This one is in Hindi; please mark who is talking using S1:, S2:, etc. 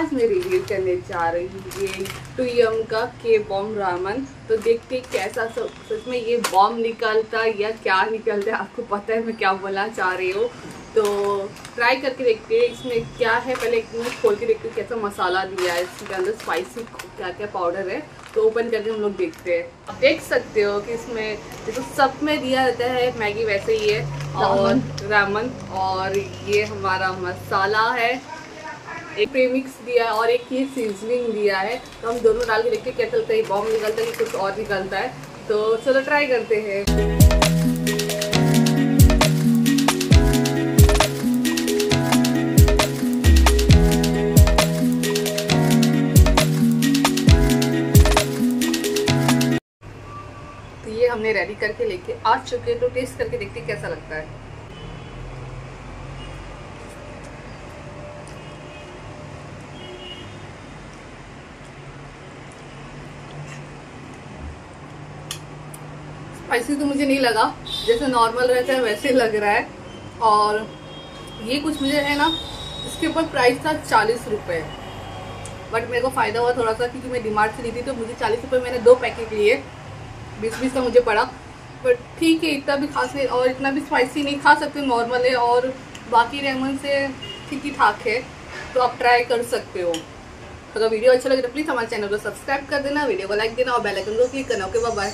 S1: आज मैं रिव्यू करने जा रही हूँ ये टूयम का के बॉम रामन। तो देखते हैं कैसा सच में ये बॉम निकलता या क्या निकलता है आपको पता है मैं क्या बोलना चाह रही हूँ। तो ट्राई करके देखते हैं इसमें क्या है। पहले एक मिनट खोल के देखते हैं कैसा मसाला दिया है। इसके अंदर स्पाइसी क्या क्या पाउडर है। तो ओपन करके हम लोग देखते हैं। आप देख सकते हो कि इसमें देखो सब में दिया रहता है। मैगी वैसे ही है और रामन और ये हमारा मसाला है। एक प्रेमिक्स दिया है और एक ये सीजनिंग दिया है। तो हम दोनों डाल के देखते क्या चलता है। बॉम्ब निकलता है कुछ और निकलता है। तो चलो ट्राई करते हैं। तो हमने रेडी करके लेके आ चुके हैं। तो टेस्ट करके देखते कैसा लगता है। स्पाइसी तो मुझे नहीं लगा, जैसे नॉर्मल रहता है वैसे लग रहा है। और ये कुछ मुझे है ना, इसके ऊपर प्राइस था चालीस रुपये बट मेरे को फ़ायदा हुआ थोड़ा सा क्योंकि मैं डिमार्ट से ली थी तो मुझे चालीस रुपये मैंने दो पैकेट लिए। बीस बीस का मुझे पड़ा। बट ठीक है, इतना भी खास नहीं, और इतना भी स्पाइसी नहीं खा सकते नॉर्मल है, और बाकी रेमन से ठीक ही ठाक है। तो आप ट्राई कर सकते हो। अगर वीडियो अच्छा लगे तो प्लीज़ हमारे चैनल को सब्सक्राइब कर देना, वीडियो को लाइक देना और बेल आइकन को क्लिक करना। Okay bye